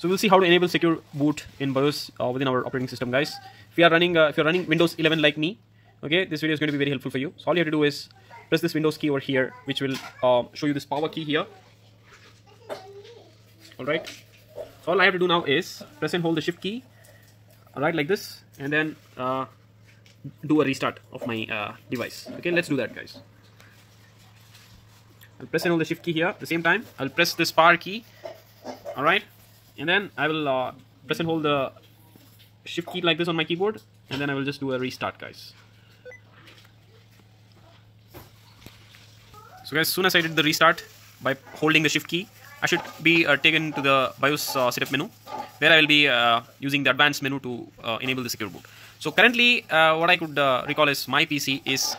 So we'll see how to enable secure boot in BIOS uh, within our operating system, guys. If you are running, uh, if you're running Windows 11 like me, okay, this video is going to be very helpful for you. So all you have to do is press this Windows key over here, which will uh, show you this power key here. All right. So all I have to do now is press and hold the Shift key, all right, like this, and then uh, do a restart of my uh, device. Okay, let's do that, guys. I'll press and hold the Shift key here. At the same time, I'll press this power key, all right, and then I will uh, press and hold the Shift key like this on my keyboard, and then I will just do a restart, guys. So guys, as soon as I did the restart by holding the shift key, I should be uh, taken to the BIOS uh, setup menu where I will be uh, using the advanced menu to uh, enable the secure boot. So currently uh, what I could uh, recall is my PC is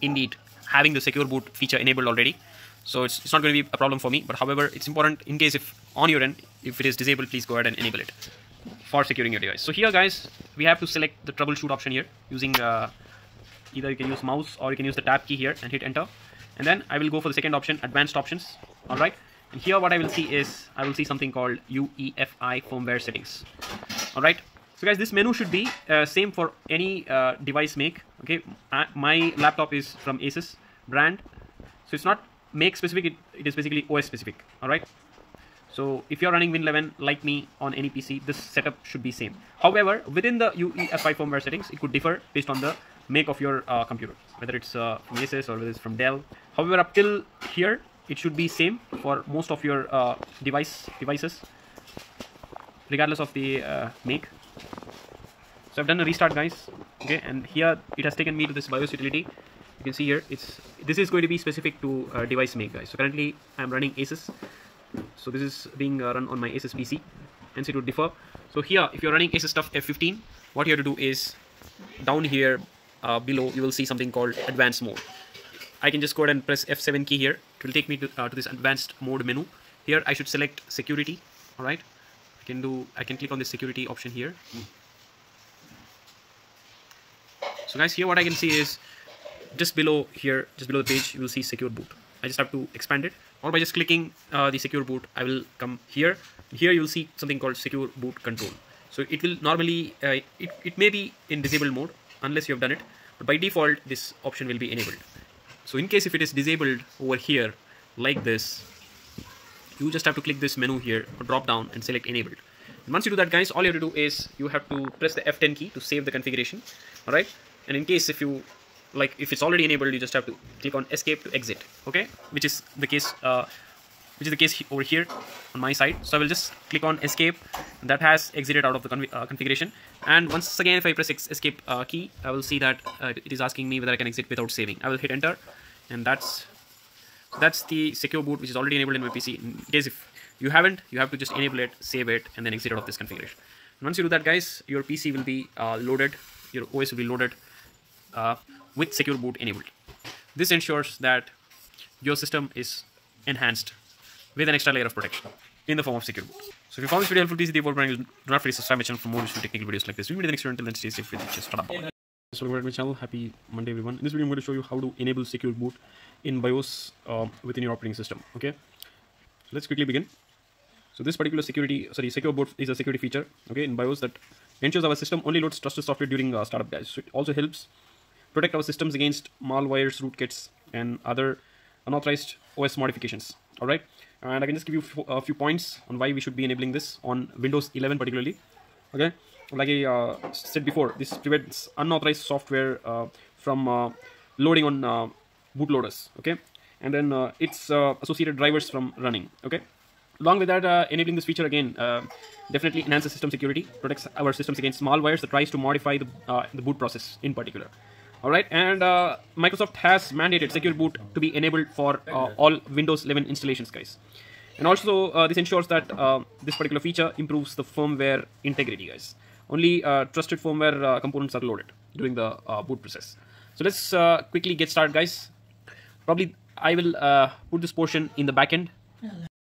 indeed having the secure boot feature enabled already. So it's, it's not going to be a problem for me, but however, it's important in case if on your end, if it is disabled, please go ahead and enable it for securing your device. So here guys, we have to select the troubleshoot option here using either you can use mouse or you can use the tab key here and hit enter. And then I will go for the second option advanced options. Alright and here what I will see is I will see something called UEFI firmware settings. Alright so guys this menu should be uh, same for any uh, device make. Okay? Uh, my laptop is from Asus brand. So it's not make specific it, it is basically OS specific alright? So if you're running Win11 like me on any PC this setup should be same. However within the UEFI firmware settings it could differ based on the make of your uh, computer. Whether it's uh, from Asus or whether it's from Dell. However up till here it should be same for most of your uh, device devices. Regardless of the uh, make. So I've done a restart guys okay? And here it has taken me to this BIOS utility you can see here it's this is going to be specific to uh, device make guys so currently I'm running Asus. So this is being uh, run on my Asus PC hence it would differ. So here if you're running Asus TUF F15 what you have to do is down here uh, below you will see something called advanced mode. I can just go ahead and press F7 key here. It will take me to, uh, to this advanced mode menu. Here I should select security. All right. I can do I can click on the security option here. So guys here what I can see is just below here just below the page you will see secure boot. I just have to expand it. Or by just clicking uh, the secure boot I will come here. Here you will see something called secure boot control. So it will normally uh, it, it may be in disabled mode unless you have done it. But by default this option will be enabled. So in case if it is disabled over here like this you just have to click this menu here or drop down and select enabled. And once you do that guys all you have to do is you have to press the F10 key to save the configuration. All right? And in case if you like if it's already enabled you just have to click on escape to exit okay? Which is the case uh, which is the case over here on my side. So I will just click on escape. That has exited out of the uh, configuration. And once again if I press escape uh, key I will see that uh, it is asking me whether I can exit without saving. I will hit enter. And that's that's the secure boot which is already enabled in my PC in case if you haven't you have to just enable it save it and then exit out of this configuration. And once you do that guys your PC will be uh, loaded. Your OS will be loaded. Uh, with secure boot enabled this ensures that your system is enhanced with an extra layer of protection in the form of secure boot. So if you found this video helpful, please the button. Do not forget to subscribe my channel for more useful technical videos like this. We meet the next video. Until then, stay safe with just start up. So welcome to my channel. Happy Monday, everyone. In this video, I'm going to show you how to enable secure boot in BIOS uh, within your operating system. Okay. So let's quickly begin. So this particular security, sorry, secure boot is a security feature. Okay, in BIOS that ensures our system only loads trusted software during uh, startup, guys. So it also helps protect our systems against malwares, rootkits, and other unauthorized OS modifications. All right? And I can just give you a few points on why we should be enabling this on Windows 11 particularly. Okay? Like I uh, said before this prevents unauthorized software uh, from uh, loading on uh, bootloaders okay? And then uh, its uh, associated drivers from running. Okay? Along with that enabling this feature again definitely enhances system security protects our systems against malwares that tries to modify the, the boot process in particular all right and uh, microsoft has mandated secure boot to be enabled for uh, all windows 11 installations guys. And also uh, this ensures that uh, this particular feature improves the firmware integrity guys. Only uh, trusted firmware uh, components are loaded during the boot process. So let's quickly get started guys. Probably i will put this portion in the backend